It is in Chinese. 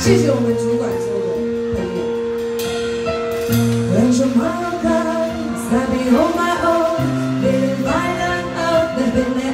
谢谢我们主管做的朋友 now?